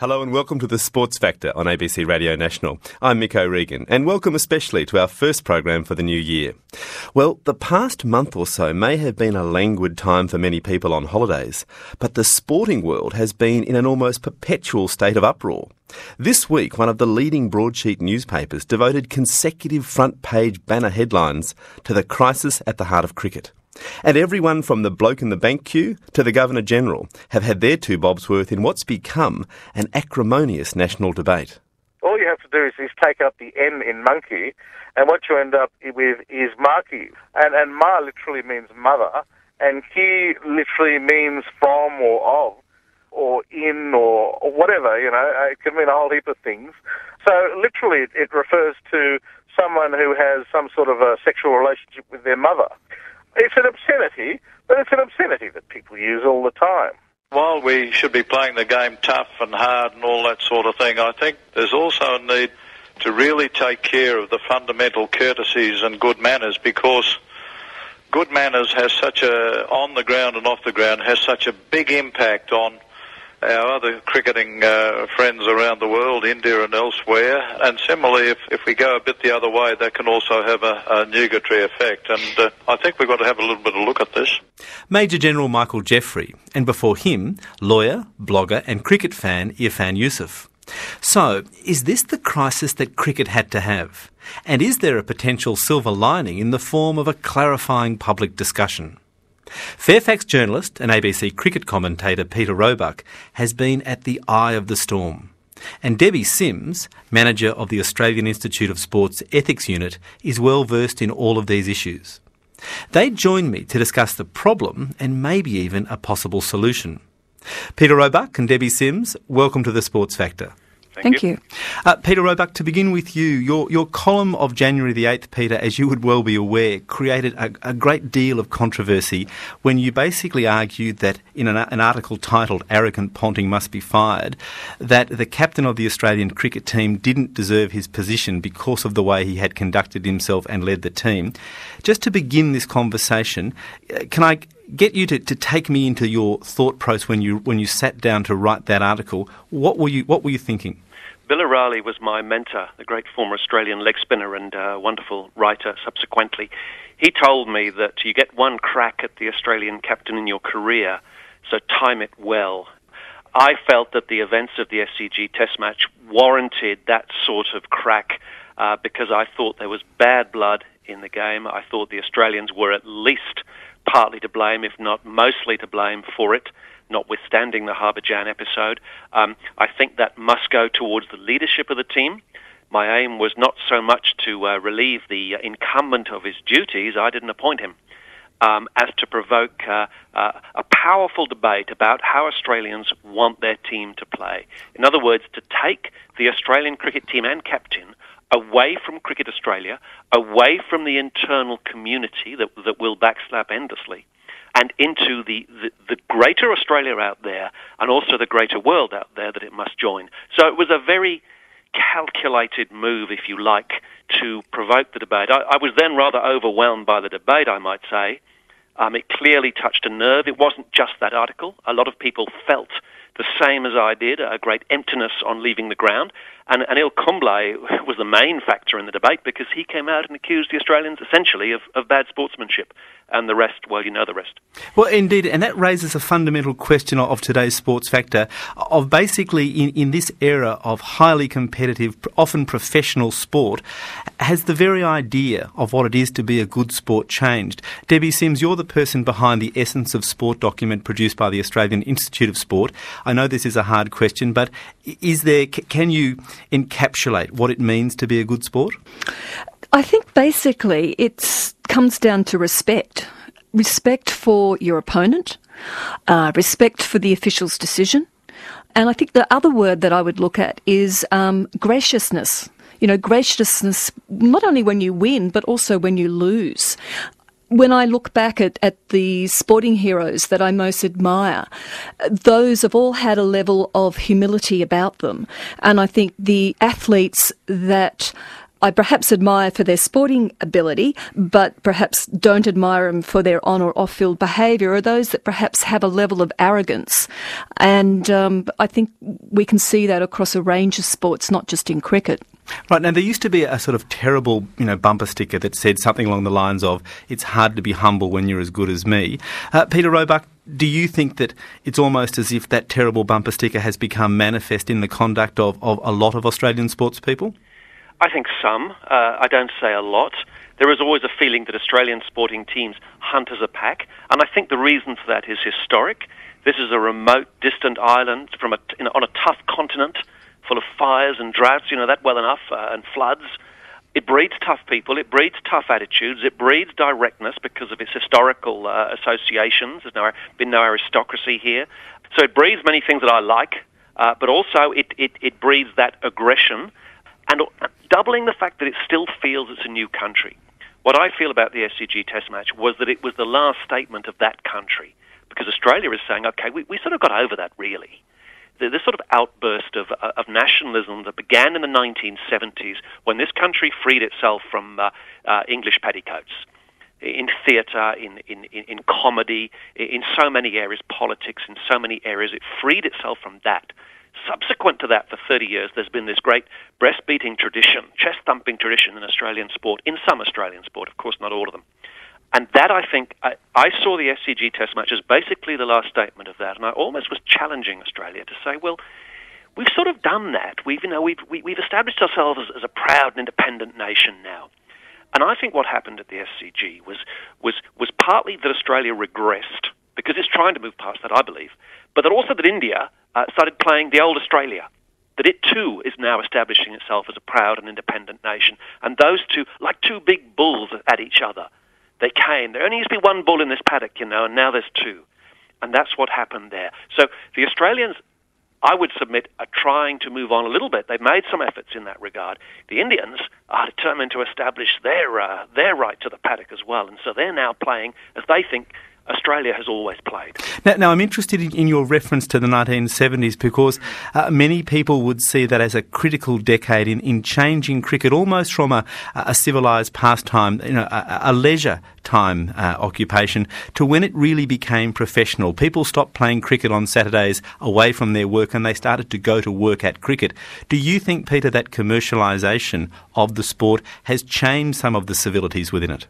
Hello and welcome to the Sports Factor on ABC Radio National. I'm Mick O'Regan and welcome especially to our first program for the new year. Well, the past month or so may have been a languid time for many people on holidays, but the sporting world has been in an almost perpetual state of uproar. This week, one of the leading broadsheet newspapers devoted consecutive front page banner headlines to the crisis at the heart of cricket. And everyone from the bloke in the bank queue to the Governor General have had their two bobs worth in what's become an acrimonious national debate. All you have to do is, is take out the M in monkey, and what you end up with is Marki. And, and Ma literally means mother, and Ki literally means from or of, or in or, or whatever, you know, uh, it can mean a whole heap of things. So literally it, it refers to someone who has some sort of a sexual relationship with their mother. It's an obscenity, but it's an obscenity that people use all the time. While we should be playing the game tough and hard and all that sort of thing, I think there's also a need to really take care of the fundamental courtesies and good manners because good manners has such a, on the ground and off the ground, has such a big impact on our other cricketing uh, friends around the world, India and elsewhere. And similarly, if, if we go a bit the other way, that can also have a, a nugatory effect. And uh, I think we've got to have a little bit of a look at this. Major General Michael Jeffrey, and before him, lawyer, blogger, and cricket fan Irfan Yusuf. So, is this the crisis that cricket had to have? And is there a potential silver lining in the form of a clarifying public discussion? Fairfax journalist and ABC cricket commentator Peter Roebuck has been at the eye of the storm. And Debbie Sims, manager of the Australian Institute of Sport's Ethics Unit, is well versed in all of these issues. They join me to discuss the problem and maybe even a possible solution. Peter Roebuck and Debbie Sims, welcome to the Sports Factor. Thank, you. you. Uh, Peter Roebuck, to begin with you, your, your column of January the 8th, Peter, as you would well be aware, created a, a great deal of controversy when you basically argued that in an, an, article titled Arrogant Ponting Must Be Fired, that the captain of the Australian cricket team didn't deserve his position because of the way he had conducted himself and led the team. Just to begin this conversation, uh, can I get you to, to take me into your thought process when you when you sat down to write that article. What were you what were you thinking? Bill O'Reilly was my mentor, the great former Australian leg spinner and uh, wonderful writer subsequently. He told me that you get one crack at the Australian captain in your career, so time it well. I felt that the events of the SCG Test match warranted that sort of crack uh, because I thought there was bad blood in the game. I thought the Australians were at least partly to blame, if not mostly to blame, for it notwithstanding the Harbhajan episode. Um, I think that must go towards the leadership of the team. My aim was not so much to uh, relieve the uh, incumbent of his duties, I didn't appoint him, um, as to provoke uh, uh, a powerful debate about how Australians want their team to play. In other words, to take the Australian cricket team and captain away from Cricket Australia, away from the internal community that, that will backslap endlessly, and into the, the, the, greater Australia out there and also the greater world out there that it must join. So it was a very calculated move, if you like, to provoke the debate. I, I was then rather overwhelmed by the debate, I might say. Um, it clearly touched a nerve. It wasn't just that article. A lot of people felt the same as I did, a great emptiness on leaving the ground. And Anil Kumble was the main factor in the debate because he came out and accused the Australians essentially of, of bad sportsmanship. And the rest, well, you know the rest. Well, indeed, and that raises a fundamental question of today's sports factor of basically in, in this era of highly competitive, often professional sport, has the very idea of what it is to be a good sport changed? Debbie Sims, you're the person behind the Essence of Sport document produced by the Australian Institute of Sport. I know this is a hard question, but is there, can you encapsulate what it means to be a good sport? I think basically it comes down to respect. Respect for your opponent, uh, respect for the official's decision. And I think the other word that I would look at is um, graciousness. You know, graciousness not only when you win, but also when you lose when I look back at, at the sporting heroes that I most admire, those have all had a level of humility about them. And I think the athletes that I perhaps admire for their sporting ability, but perhaps don't admire them for their on or off field behaviour, are those that perhaps have a level of arrogance. And um, I think we can see that across a range of sports, not just in cricket. Right, now there used to be a sort of terrible, you know, bumper sticker that said something along the lines of, it's hard to be humble when you're as good as me. Uh, Peter Roebuck, do you think that it's almost as if that terrible bumper sticker has become manifest in the conduct of, of a lot of Australian sports people? I think some. Uh, I don't say a lot. There is always a feeling that Australian sporting teams hunt as a pack, and I think the reason for that is historic. This is a remote, distant island from a, on a tough continent full of fires and droughts, you know that well enough, uh, and floods. It breeds tough people, it breeds tough attitudes, it breeds directness because of its historical uh, associations. There's no, been no aristocracy here. So it breeds many things that I like, uh, but also it, it, it breeds that aggression and doubling the fact that it still feels it's a new country. What I feel about the SCG Test match was that it was the last statement of that country because Australia is saying, okay, we, we sort of got over that really. This sort of outburst of, of nationalism that began in the 1970s when this country freed itself from uh, uh, English petticoats in theatre, in, in, in comedy, in so many areas, politics, in so many areas. It freed itself from that subsequent to that, for 30 years, there's been this great breast beating tradition, chest thumping tradition in Australian sport, in some Australian sport, of course, not all of them. And that, I think, I, I saw the SCG Test match as basically the last statement of that, and I almost was challenging Australia to say, well, we've sort of done that. We've, you know, we've, we, have we have established ourselves as, as a proud and independent nation now. And I think what happened at the SCG was, was, was partly that Australia regressed, because it's trying to move past that, I believe, but that also that India uh, started playing the old Australia. That it too is now establishing itself as a proud and independent nation. And those two, like two big bulls at each other, they came. There only used to be one bull in this paddock, you know, and now there's two. And that's what happened there. So the Australians, I would submit, are trying to move on a little bit. They've made some efforts in that regard. The Indians are determined to establish their uh, their right to the paddock as well, and so they're now playing as they think Australia has always played. Now, now I'm interested in, your reference to the 1970s because uh, many people would see that as a critical decade in, in changing cricket almost from a, a civilised pastime, you know, a, a leisure time uh, occupation to when it really became professional. People stopped playing cricket on Saturdays away from their work and they started to go to work at cricket. Do you think, Peter, that commercialisation of the sport has changed some of the civilities within it?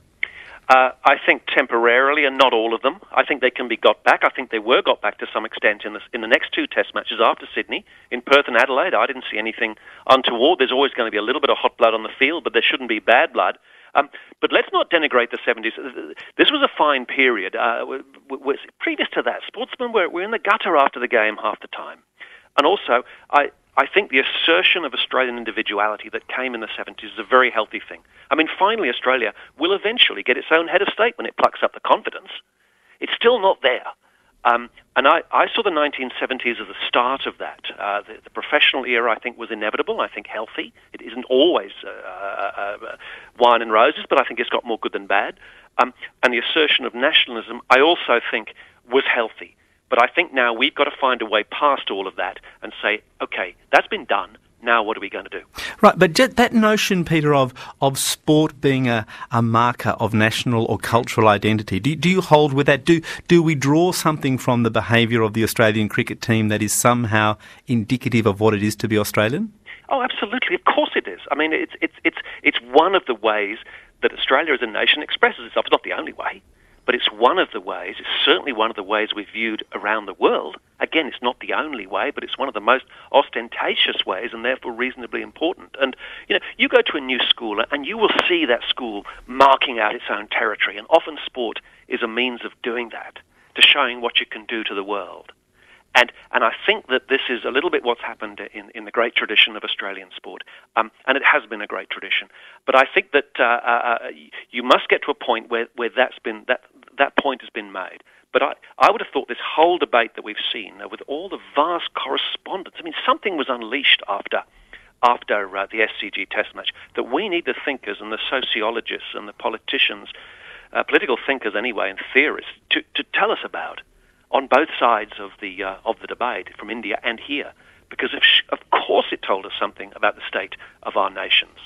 Uh, I think temporarily, and not all of them. I think they can be got back. I think they were got back to some extent in the, in the next two Test matches after Sydney. In Perth and Adelaide, I didn't see anything untoward. There's always going to be a little bit of hot blood on the field, but there shouldn't be bad blood. Um, but let's not denigrate the 70s. This was a fine period. Uh, previous to that, sportsmen were, were in the gutter after the game half the time. And also, I, I think the assertion of Australian individuality that came in the 70s is a very healthy thing. I mean, finally, Australia will eventually get its own head of state when it plucks up the confidence. It's still not there. Um, and I, I, saw the 1970s as the start of that. Uh, the, the, professional era, I think, was inevitable. I think healthy. It isn't always uh, uh, uh, wine and roses, but I think it's got more good than bad. Um, and the assertion of nationalism, I also think, was healthy. But I think now we've got to find a way past all of that and say, okay, that's been done. Now, what are we going to do? Right, but that notion, Peter, of, of sport being a, a marker of national or cultural identity, do, do you hold with that? Do, do we draw something from the behaviour of the Australian cricket team that is somehow indicative of what it is to be Australian? Oh, absolutely. Of course it is. I mean, it's, it's, it's, it's one of the ways that Australia as a nation expresses itself. It's not the only way but it's one of the ways, it's certainly one of the ways we're viewed around the world. Again, it's not the only way, but it's one of the most ostentatious ways and therefore reasonably important. And, you know, you go to a new school and you will see that school marking out its own territory, and often sport is a means of doing that, to showing what you can do to the world. And, and I think that this is a little bit what's happened in, in the great tradition of Australian sport. Um, and it has been a great tradition. But I think that uh, uh, uh you must get to a point where, where that's been, that, that point has been made. But I, I would have thought this whole debate that we've seen, uh, with all the vast correspondence, I mean, something was unleashed after after uh, the SCG test match that we need the thinkers and the sociologists and the politicians, uh, political thinkers anyway, and theorists to, to tell us about on both sides of the uh, of the debate from India and here, because of, of course it told us something about the state of our nations.